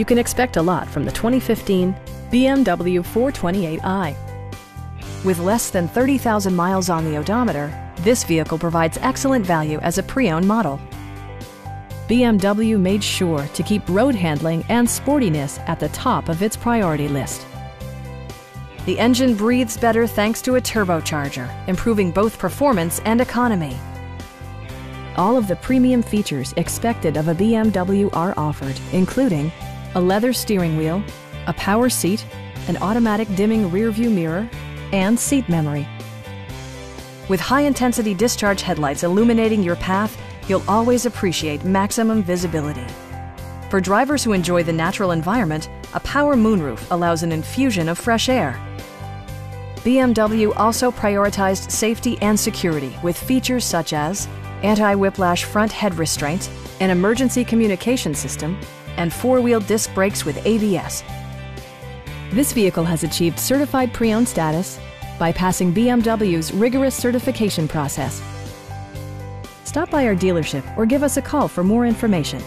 You can expect a lot from the 2015 BMW 428i. With less than 30,000 miles on the odometer, this vehicle provides excellent value as a pre-owned model. BMW made sure to keep road handling and sportiness at the top of its priority list. The engine breathes better thanks to a turbocharger, improving both performance and economy. All of the premium features expected of a BMW are offered, including a leather steering wheel, a power seat, an automatic dimming rearview mirror, and seat memory. With high-intensity discharge headlights illuminating your path, you'll always appreciate maximum visibility. For drivers who enjoy the natural environment, a power moonroof allows an infusion of fresh air. BMW also prioritized safety and security with features such as anti-whiplash front head restraint, an emergency communication system, and four-wheel disc brakes with ABS. This vehicle has achieved certified pre-owned status by passing BMW's rigorous certification process. Stop by our dealership or give us a call for more information.